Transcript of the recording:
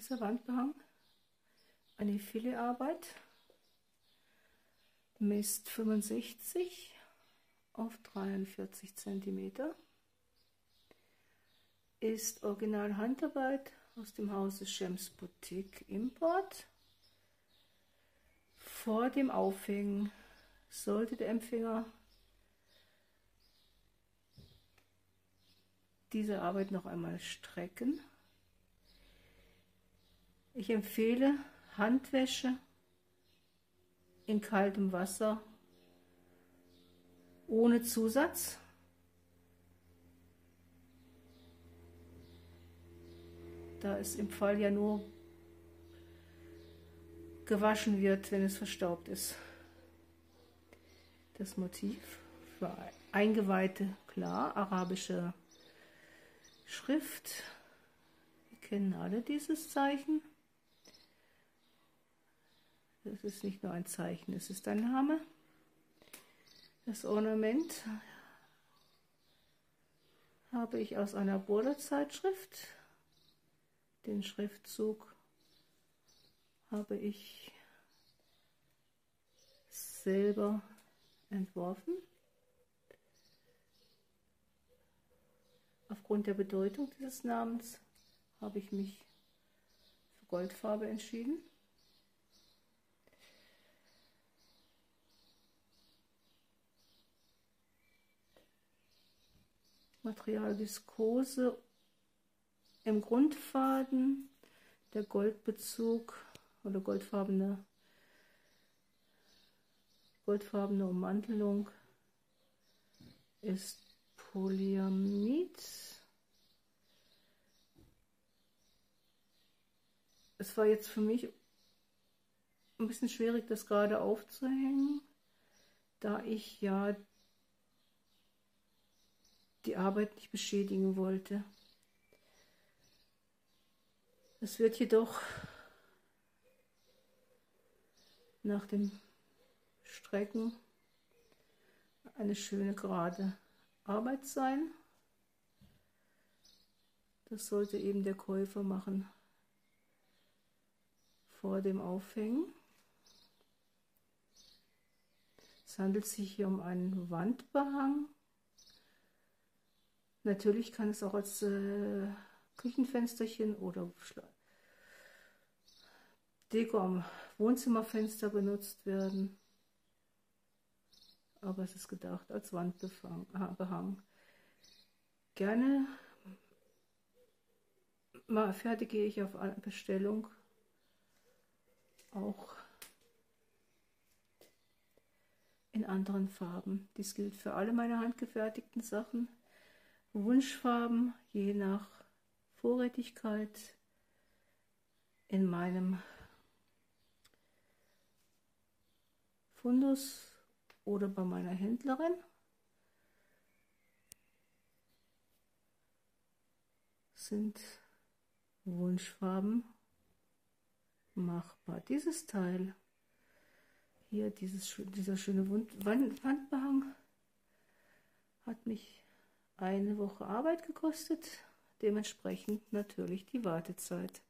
dieser Wandbehang. Eine Filetarbeit. Misst 65 auf 43 cm. Ist Original Handarbeit aus dem Hause Schems Boutique Import. Vor dem Aufhängen sollte der Empfänger diese Arbeit noch einmal strecken. Ich empfehle Handwäsche in kaltem Wasser ohne Zusatz. Da es im Fall ja nur gewaschen wird, wenn es verstaubt ist. Das Motiv für Eingeweihte, klar, arabische Schrift. Wir kennen alle dieses Zeichen. Das ist nicht nur ein Zeichen, es ist ein Name. Das Ornament habe ich aus einer Borderzeitschrift. Den Schriftzug habe ich selber entworfen. Aufgrund der Bedeutung dieses Namens habe ich mich für Goldfarbe entschieden. Material Viskose im Grundfaden, der Goldbezug oder goldfarbene, goldfarbene Ummantelung ist Polyamid. Es war jetzt für mich ein bisschen schwierig, das gerade aufzuhängen, da ich ja die Arbeit nicht beschädigen wollte. Es wird jedoch nach dem Strecken eine schöne gerade Arbeit sein. Das sollte eben der Käufer machen vor dem Aufhängen. Es handelt sich hier um einen Wandbehang Natürlich kann es auch als äh, Küchenfensterchen oder Deko am Wohnzimmerfenster benutzt werden. Aber es ist gedacht als Wandbehang. Gerne mal fertige ich auf Bestellung auch in anderen Farben. Dies gilt für alle meine handgefertigten Sachen. Wunschfarben je nach Vorrätigkeit in meinem Fundus oder bei meiner Händlerin. Sind Wunschfarben machbar. Dieses Teil hier, dieses, dieser schöne Wandbehang hat mich eine Woche Arbeit gekostet, dementsprechend natürlich die Wartezeit.